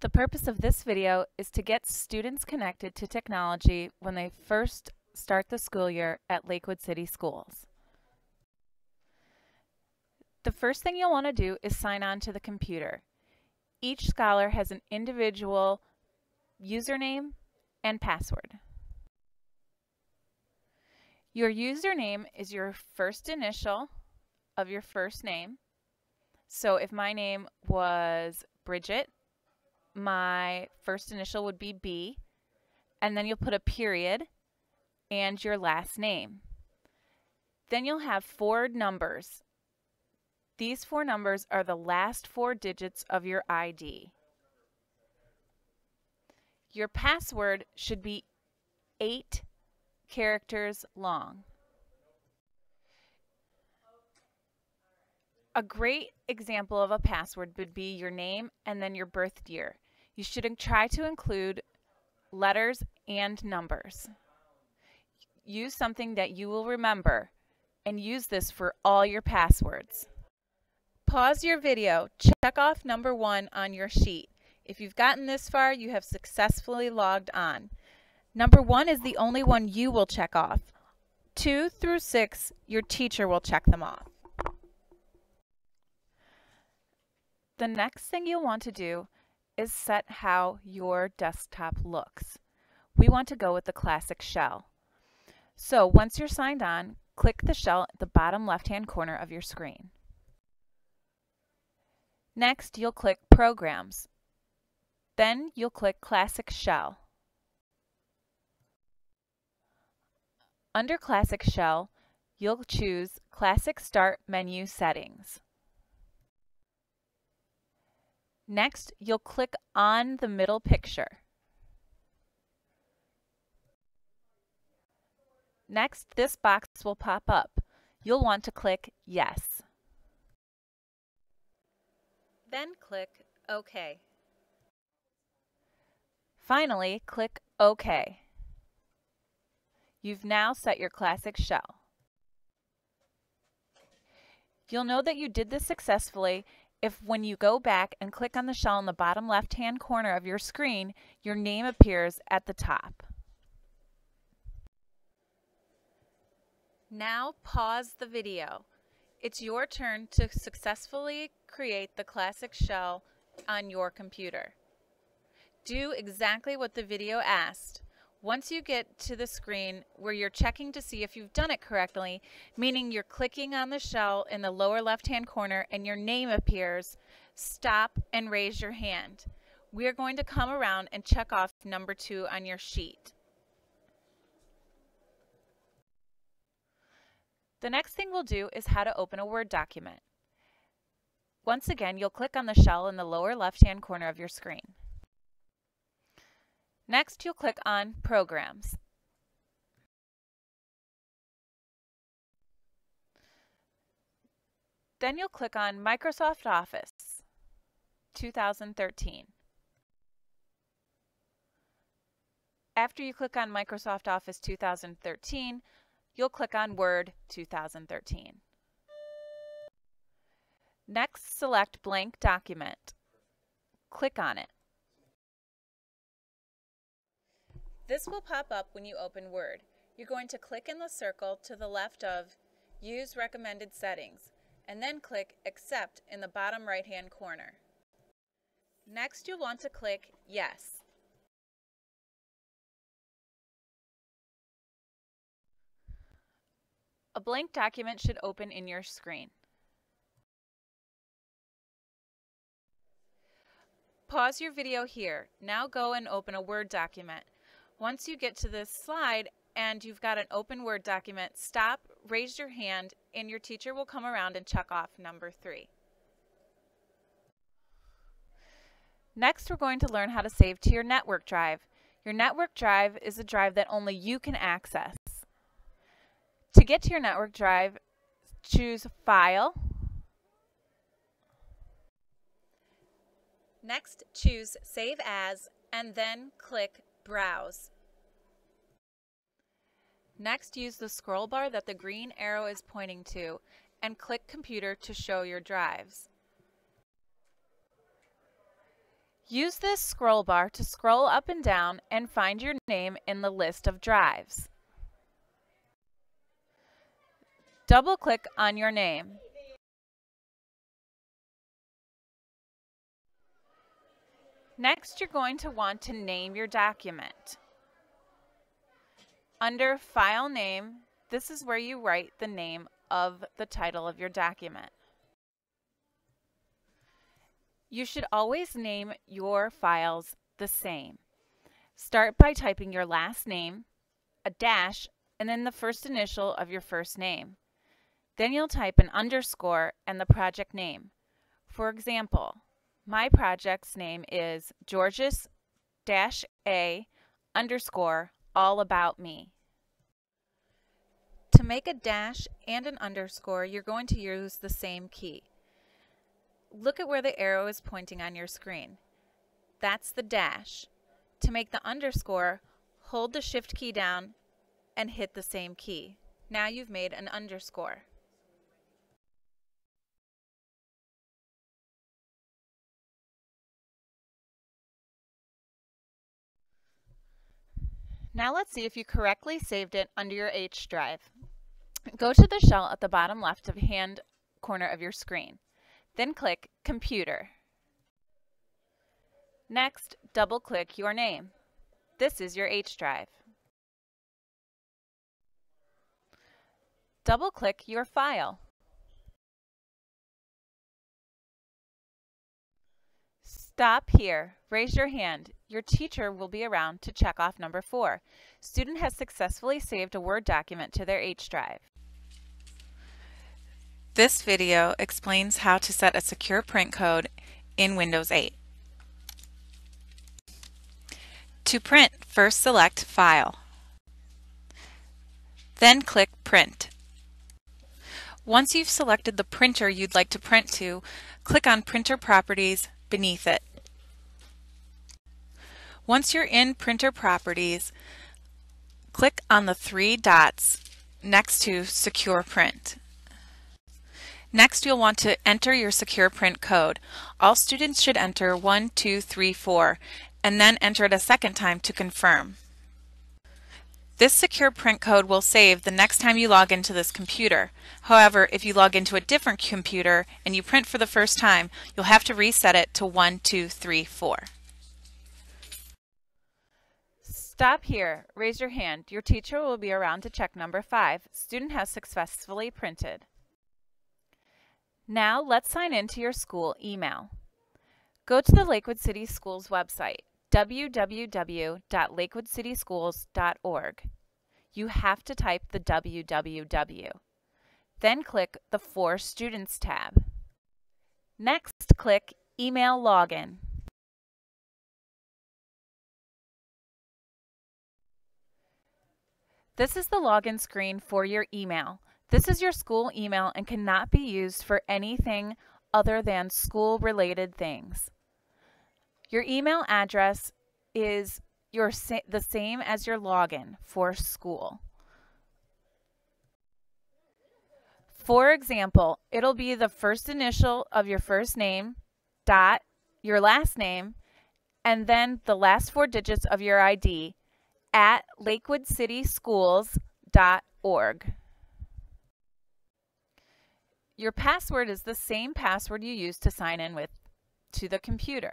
The purpose of this video is to get students connected to technology when they first start the school year at Lakewood City Schools. The first thing you'll want to do is sign on to the computer. Each scholar has an individual username and password. Your username is your first initial of your first name. So if my name was Bridget, my first initial would be B, and then you'll put a period and your last name. Then you'll have four numbers. These four numbers are the last four digits of your ID. Your password should be eight characters long. A great example of a password would be your name and then your birth year. You should try to include letters and numbers. Use something that you will remember and use this for all your passwords. Pause your video. Check off number one on your sheet. If you've gotten this far, you have successfully logged on. Number one is the only one you will check off. Two through six, your teacher will check them off. The next thing you'll want to do is set how your desktop looks. We want to go with the classic shell. So once you're signed on, click the shell at the bottom left-hand corner of your screen. Next, you'll click Programs. Then you'll click Classic Shell. Under Classic Shell, you'll choose Classic Start Menu Settings. Next, you'll click on the middle picture. Next, this box will pop up. You'll want to click Yes. Then click OK. Finally, click OK. You've now set your classic shell. You'll know that you did this successfully if when you go back and click on the shell in the bottom left hand corner of your screen, your name appears at the top. Now pause the video. It's your turn to successfully create the classic shell on your computer. Do exactly what the video asked. Once you get to the screen where you're checking to see if you've done it correctly, meaning you're clicking on the shell in the lower left-hand corner and your name appears, stop and raise your hand. We are going to come around and check off number two on your sheet. The next thing we'll do is how to open a Word document. Once again, you'll click on the shell in the lower left-hand corner of your screen. Next, you'll click on Programs. Then you'll click on Microsoft Office 2013. After you click on Microsoft Office 2013, you'll click on Word 2013. Next, select Blank Document. Click on it. This will pop up when you open Word. You're going to click in the circle to the left of Use Recommended Settings, and then click Accept in the bottom right-hand corner. Next, you'll want to click Yes. A blank document should open in your screen. Pause your video here. Now go and open a Word document. Once you get to this slide and you've got an open Word document, stop, raise your hand, and your teacher will come around and check off number three. Next, we're going to learn how to save to your network drive. Your network drive is a drive that only you can access. To get to your network drive, choose File. Next, choose Save As, and then click Browse. Next, use the scroll bar that the green arrow is pointing to and click Computer to show your drives. Use this scroll bar to scroll up and down and find your name in the list of drives. Double-click on your name. Next, you're going to want to name your document. Under File Name, this is where you write the name of the title of your document. You should always name your files the same. Start by typing your last name, a dash, and then the first initial of your first name. Then you'll type an underscore and the project name. For example, my project's name is Georges-A underscore all about me. To make a dash and an underscore, you're going to use the same key look at where the arrow is pointing on your screen. That's the dash. To make the underscore, hold the shift key down and hit the same key. Now you've made an underscore. Now let's see if you correctly saved it under your H drive. Go to the shell at the bottom left of hand corner of your screen. Then click Computer. Next, double-click your name. This is your H drive. Double-click your file. Stop here. Raise your hand. Your teacher will be around to check off number 4. Student has successfully saved a Word document to their H drive. This video explains how to set a secure print code in Windows 8. To print, first select File. Then click Print. Once you've selected the printer you'd like to print to, click on Printer Properties beneath it. Once you're in Printer Properties, click on the three dots next to Secure Print. Next, you'll want to enter your secure print code. All students should enter 1234 and then enter it a second time to confirm. This secure print code will save the next time you log into this computer. However, if you log into a different computer and you print for the first time, you'll have to reset it to 1234. Stop here. Raise your hand. Your teacher will be around to check number 5. Student has successfully printed. Now let's sign into your school email. Go to the Lakewood City Schools website, www.lakewoodcityschools.org. You have to type the www. Then click the For Students tab. Next, click Email Login. This is the login screen for your email. This is your school email and cannot be used for anything other than school related things. Your email address is your sa the same as your login for school. For example, it'll be the first initial of your first name, dot, your last name, and then the last four digits of your ID at lakewoodcityschools.org. Your password is the same password you use to sign in with to the computer.